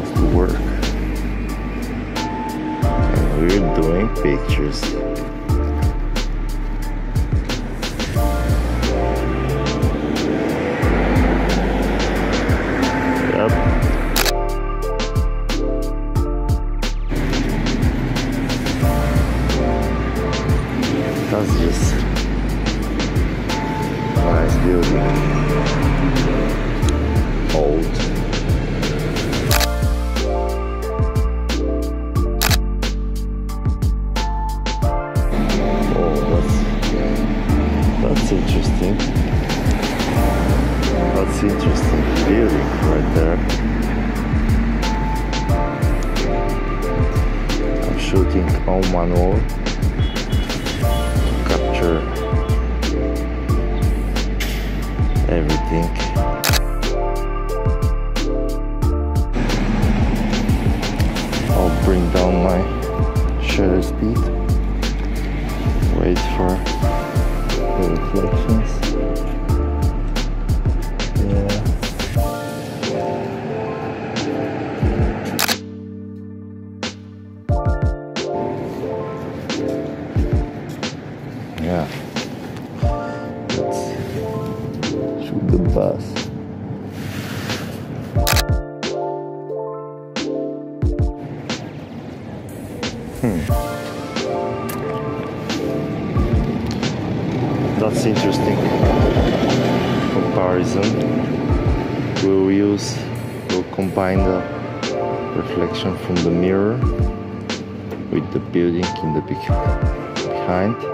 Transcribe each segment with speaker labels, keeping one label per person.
Speaker 1: goes to work. And we're doing pictures. Yep. That's just nice building. Old. Oh, that's that's interesting. That's interesting building right there. I'm shooting on manual Hmm. That's interesting comparison. We'll use, we'll combine the reflection from the mirror with the building in the beh- behind.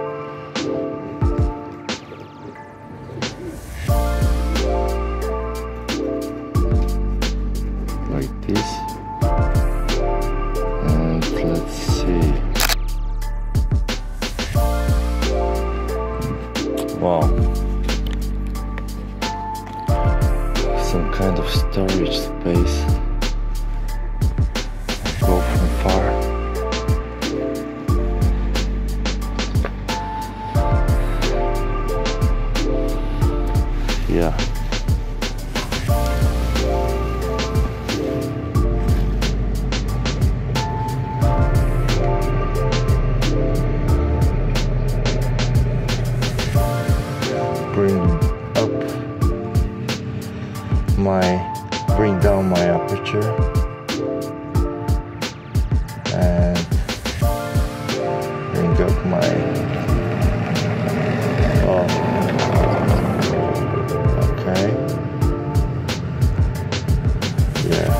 Speaker 1: My bring down my aperture. And bring up my oh okay. Yeah.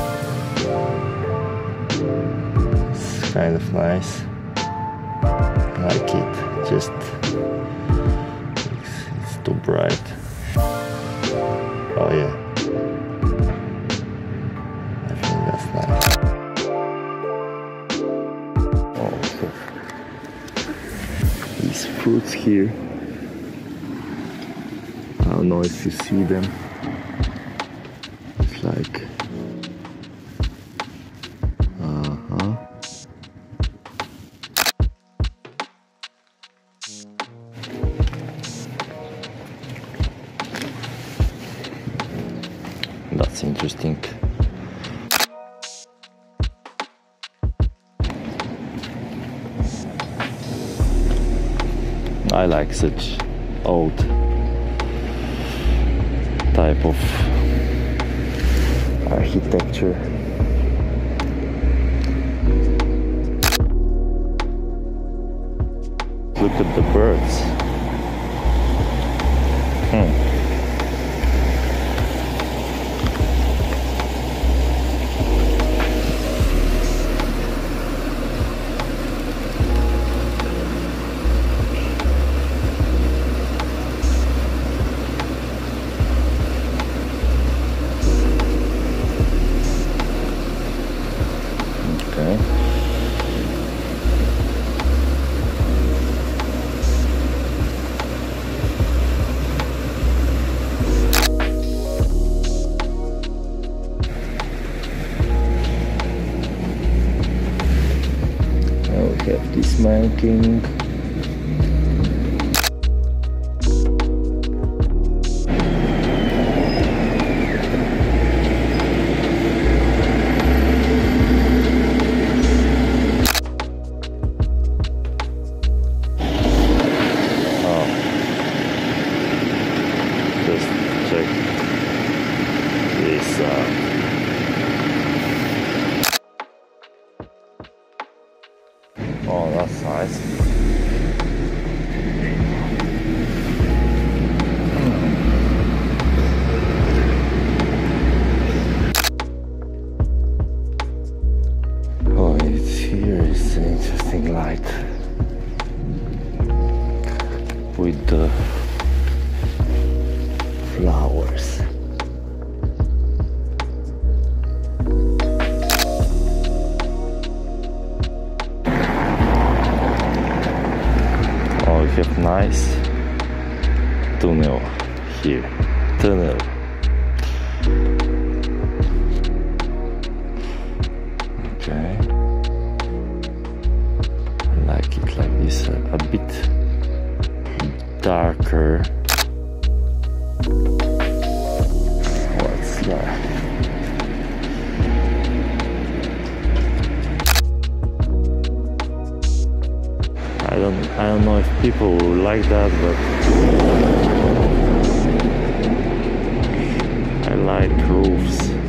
Speaker 1: It's kind of nice here. I don't know if you see them. It's like uh-huh. That's interesting. I like such old type of architecture. Look at the birds. Hmm. Man light with the flowers. Oh, we have nice tunnel here. Tunnel. Darker. What's that? I don't I don't know if people will like that but I like roofs.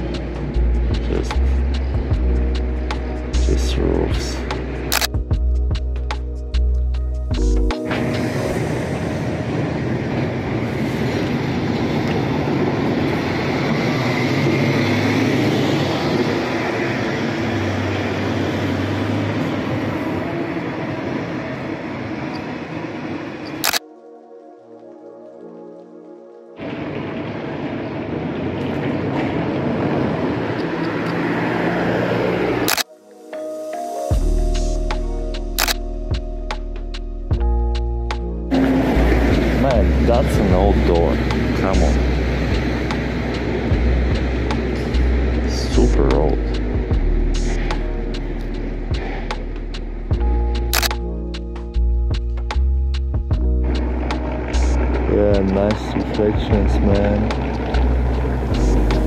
Speaker 1: Nice reflections, man.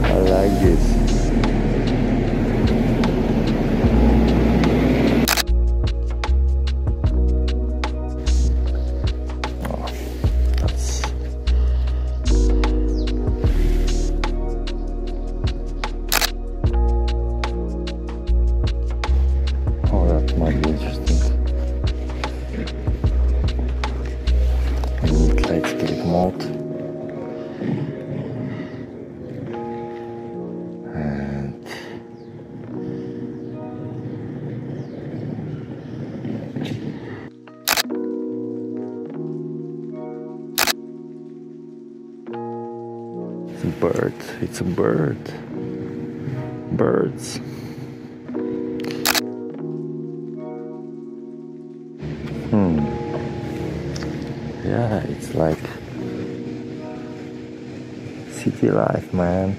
Speaker 1: I like this. Oh, that might be interesting. A bird. It's a bird. Birds. Hmm. Yeah, it's like city life, man.